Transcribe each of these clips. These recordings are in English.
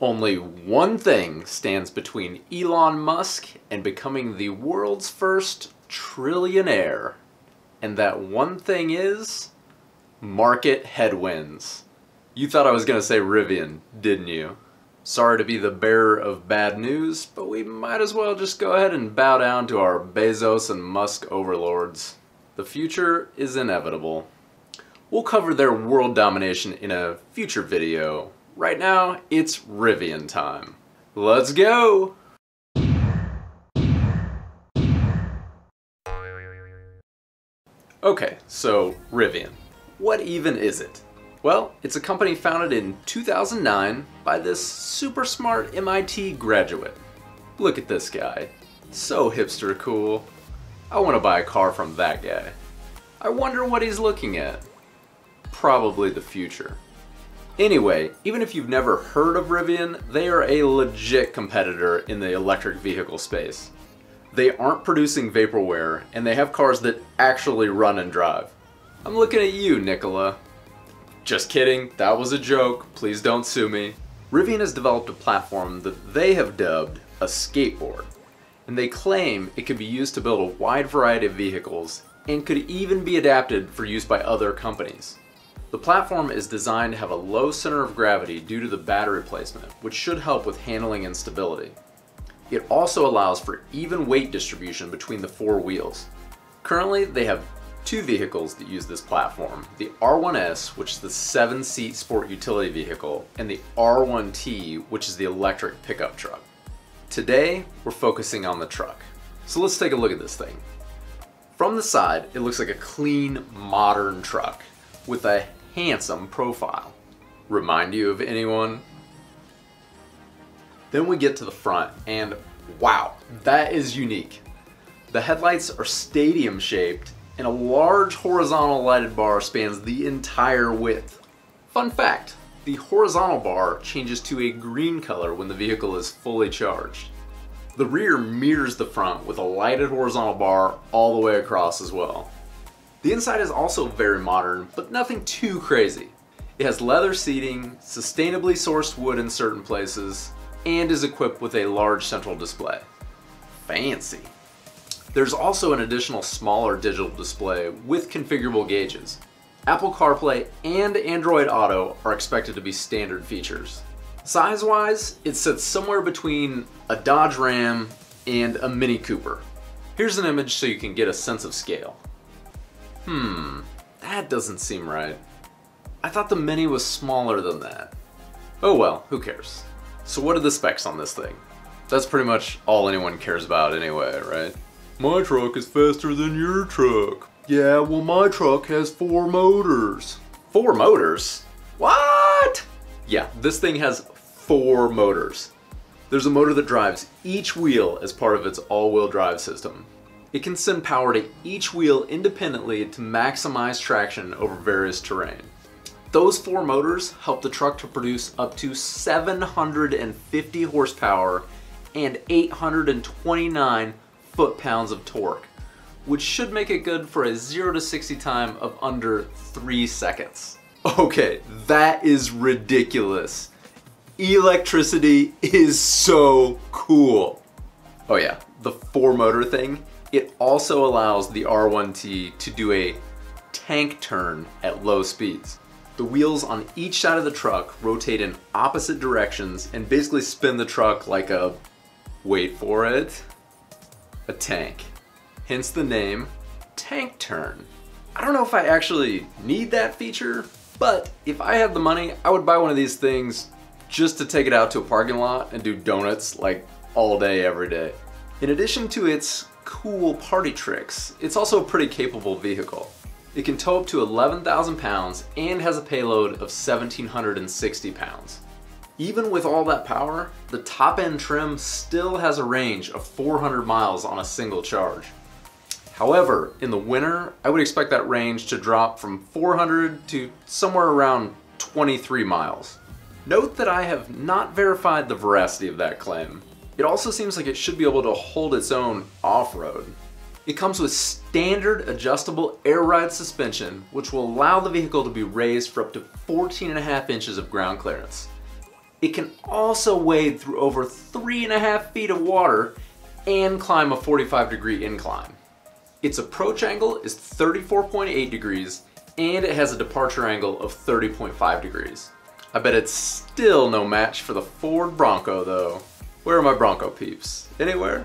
Only one thing stands between Elon Musk and becoming the world's first trillionaire. And that one thing is market headwinds. You thought I was going to say Rivian, didn't you? Sorry to be the bearer of bad news, but we might as well just go ahead and bow down to our Bezos and Musk overlords. The future is inevitable. We'll cover their world domination in a future video. Right now, it's Rivian time. Let's go! Okay, so Rivian. What even is it? Well, it's a company founded in 2009 by this super smart MIT graduate. Look at this guy. So hipster cool. I want to buy a car from that guy. I wonder what he's looking at. Probably the future. Anyway, even if you've never heard of Rivian, they are a legit competitor in the electric vehicle space. They aren't producing vaporware, and they have cars that actually run and drive. I'm looking at you, Nikola. Just kidding, that was a joke, please don't sue me. Rivian has developed a platform that they have dubbed a skateboard, and they claim it can be used to build a wide variety of vehicles and could even be adapted for use by other companies. The platform is designed to have a low center of gravity due to the battery placement, which should help with handling and stability. It also allows for even weight distribution between the four wheels. Currently, they have two vehicles that use this platform. The R1S, which is the seven-seat sport utility vehicle, and the R1T, which is the electric pickup truck. Today, we're focusing on the truck. So let's take a look at this thing. From the side, it looks like a clean, modern truck with a handsome profile. Remind you of anyone? Then we get to the front and wow, that is unique. The headlights are stadium shaped and a large horizontal lighted bar spans the entire width. Fun fact, the horizontal bar changes to a green color when the vehicle is fully charged. The rear mirrors the front with a lighted horizontal bar all the way across as well. The inside is also very modern, but nothing too crazy. It has leather seating, sustainably sourced wood in certain places, and is equipped with a large central display. Fancy. There's also an additional smaller digital display with configurable gauges. Apple CarPlay and Android Auto are expected to be standard features. Size-wise, it sits somewhere between a Dodge Ram and a Mini Cooper. Here's an image so you can get a sense of scale. Hmm, that doesn't seem right. I thought the Mini was smaller than that. Oh well, who cares. So what are the specs on this thing? That's pretty much all anyone cares about anyway, right? My truck is faster than your truck. Yeah, well my truck has four motors. Four motors? What? Yeah, this thing has four motors. There's a motor that drives each wheel as part of its all-wheel drive system. It can send power to each wheel independently to maximize traction over various terrain. Those four motors help the truck to produce up to 750 horsepower and 829 foot-pounds of torque, which should make it good for a 0 to 60 time of under 3 seconds. Okay, that is ridiculous. Electricity is so cool. Oh yeah, the four motor thing it also allows the R1T to do a tank turn at low speeds. The wheels on each side of the truck rotate in opposite directions and basically spin the truck like a, wait for it, a tank. Hence the name, tank turn. I don't know if I actually need that feature, but if I had the money, I would buy one of these things just to take it out to a parking lot and do donuts like all day, every day. In addition to its cool party tricks, it's also a pretty capable vehicle. It can tow up to 11,000 pounds and has a payload of 1,760 pounds. Even with all that power, the top end trim still has a range of 400 miles on a single charge. However, in the winter, I would expect that range to drop from 400 to somewhere around 23 miles. Note that I have not verified the veracity of that claim. It also seems like it should be able to hold its own off-road. It comes with standard adjustable air ride suspension, which will allow the vehicle to be raised for up to 14 and a half inches of ground clearance. It can also wade through over three and a half feet of water and climb a 45 degree incline. Its approach angle is 34.8 degrees and it has a departure angle of 30.5 degrees. I bet it's still no match for the Ford Bronco though. Where are my Bronco peeps? Anywhere?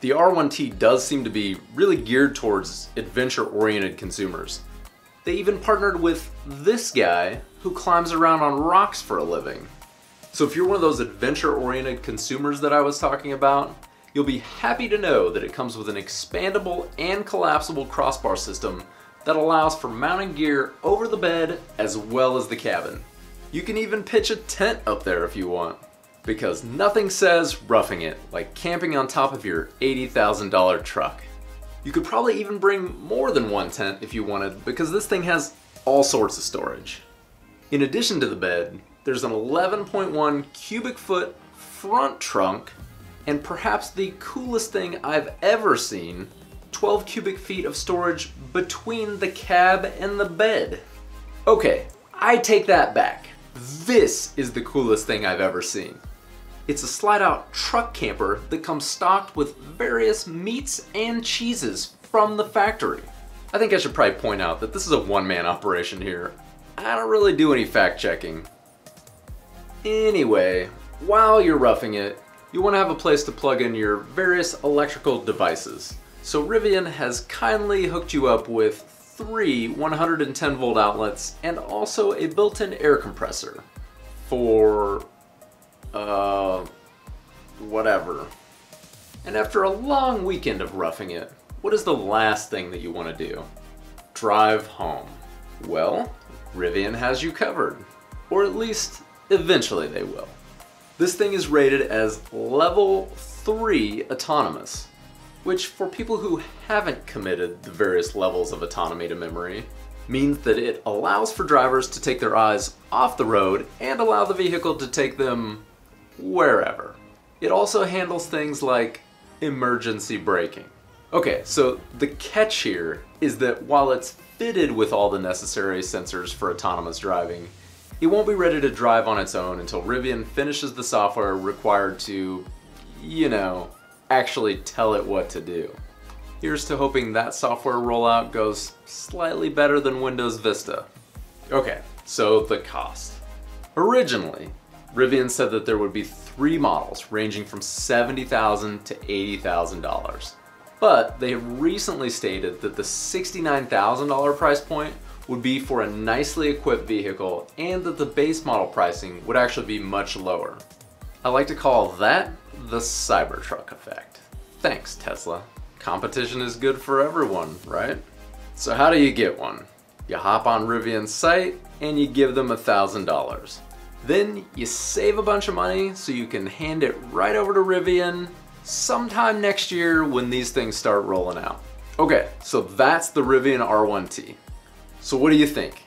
The R1T does seem to be really geared towards adventure-oriented consumers. They even partnered with this guy who climbs around on rocks for a living. So if you're one of those adventure-oriented consumers that I was talking about, you'll be happy to know that it comes with an expandable and collapsible crossbar system that allows for mounting gear over the bed as well as the cabin. You can even pitch a tent up there if you want. Because nothing says roughing it like camping on top of your $80,000 truck. You could probably even bring more than one tent if you wanted because this thing has all sorts of storage. In addition to the bed, there's an 11.1 cubic foot front trunk and perhaps the coolest thing I've ever seen, 12 cubic feet of storage between the cab and the bed. Okay, I take that back. This is the coolest thing I've ever seen. It's a slide out truck camper that comes stocked with various meats and cheeses from the factory. I think I should probably point out that this is a one man operation here. I don't really do any fact checking. Anyway, while you're roughing it, you want to have a place to plug in your various electrical devices. So Rivian has kindly hooked you up with three 110 volt outlets and also a built-in air compressor for uh whatever. And after a long weekend of roughing it, what is the last thing that you want to do? Drive home. Well, Rivian has you covered. Or at least, eventually they will. This thing is rated as level 3 autonomous, which for people who haven't committed the various levels of autonomy to memory, means that it allows for drivers to take their eyes off the road and allow the vehicle to take them wherever. It also handles things like emergency braking. Okay, so the catch here is that while it's fitted with all the necessary sensors for autonomous driving, it won't be ready to drive on its own until Rivian finishes the software required to, you know, actually tell it what to do. Here's to hoping that software rollout goes slightly better than Windows Vista. Okay, so the cost. Originally, Rivian said that there would be three models ranging from 70,000 to $80,000. But they have recently stated that the $69,000 price point would be for a nicely equipped vehicle and that the base model pricing would actually be much lower. I like to call that the Cybertruck effect. Thanks, Tesla. Competition is good for everyone, right? So how do you get one? You hop on Rivian's site and you give them a $1,000. Then you save a bunch of money so you can hand it right over to Rivian sometime next year when these things start rolling out. Okay, so that's the Rivian R1T. So what do you think?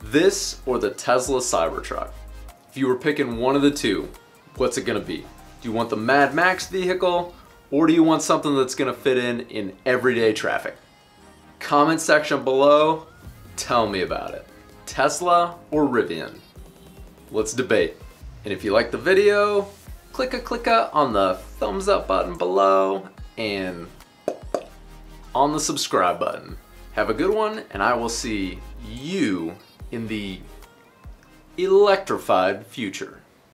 This or the Tesla Cybertruck? If you were picking one of the two, what's it gonna be? Do you want the Mad Max vehicle or do you want something that's gonna fit in in everyday traffic? Comment section below, tell me about it. Tesla or Rivian? Let's debate. And if you like the video, click a clicka on the thumbs up button below and on the subscribe button. Have a good one, and I will see you in the electrified future.